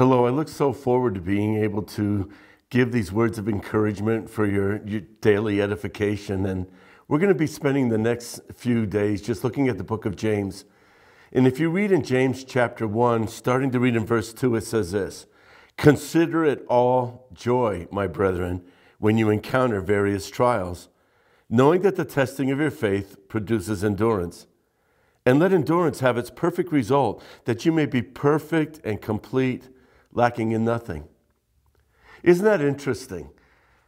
Hello, I look so forward to being able to give these words of encouragement for your, your daily edification. And we're going to be spending the next few days just looking at the book of James. And if you read in James chapter 1, starting to read in verse 2, it says this Consider it all joy, my brethren, when you encounter various trials, knowing that the testing of your faith produces endurance. And let endurance have its perfect result, that you may be perfect and complete lacking in nothing. Isn't that interesting?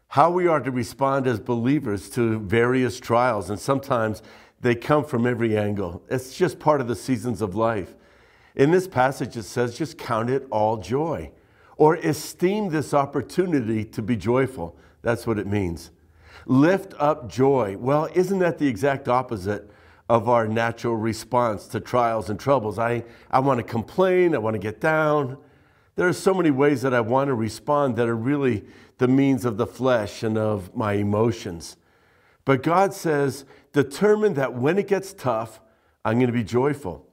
How we are to respond as believers to various trials, and sometimes they come from every angle. It's just part of the seasons of life. In this passage, it says, just count it all joy, or esteem this opportunity to be joyful. That's what it means. Lift up joy. Well, isn't that the exact opposite of our natural response to trials and troubles? I, I want to complain, I want to get down. There are so many ways that I want to respond that are really the means of the flesh and of my emotions. But God says, determine that when it gets tough, I'm going to be joyful.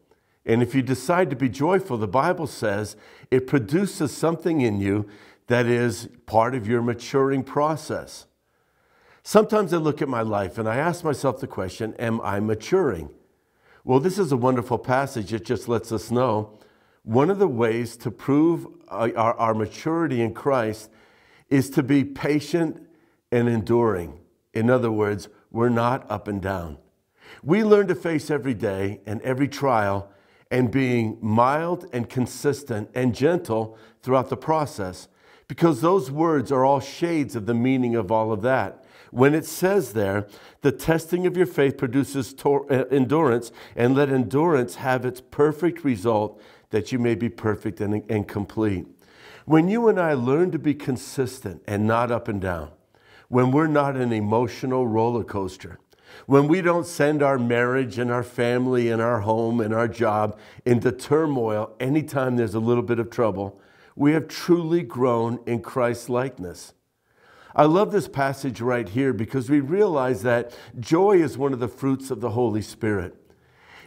And if you decide to be joyful, the Bible says it produces something in you that is part of your maturing process. Sometimes I look at my life and I ask myself the question, Am I maturing? Well, this is a wonderful passage. It just lets us know one of the ways to prove our, our, maturity in Christ is to be patient and enduring. In other words, we're not up and down. We learn to face every day and every trial and being mild and consistent and gentle throughout the process because those words are all shades of the meaning of all of that. When it says there, the testing of your faith produces uh, endurance, and let endurance have its perfect result that you may be perfect and, and complete. When you and I learn to be consistent and not up and down, when we're not an emotional roller coaster, when we don't send our marriage and our family and our home and our job into turmoil anytime there's a little bit of trouble, we have truly grown in Christ's likeness. I love this passage right here because we realize that joy is one of the fruits of the Holy Spirit.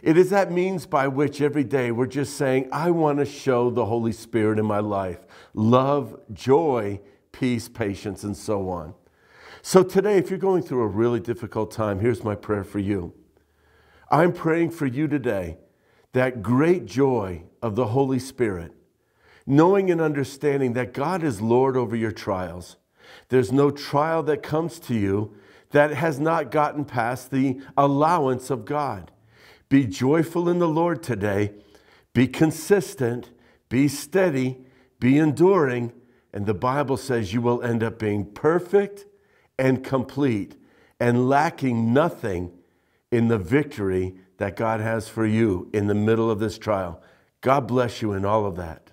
It is that means by which every day we're just saying, I want to show the Holy Spirit in my life love, joy, peace, patience, and so on. So today, if you're going through a really difficult time, here's my prayer for you. I'm praying for you today that great joy of the Holy Spirit, knowing and understanding that God is Lord over your trials. There's no trial that comes to you that has not gotten past the allowance of God. Be joyful in the Lord today. Be consistent. Be steady. Be enduring. And the Bible says you will end up being perfect and complete and lacking nothing in the victory that God has for you in the middle of this trial. God bless you in all of that.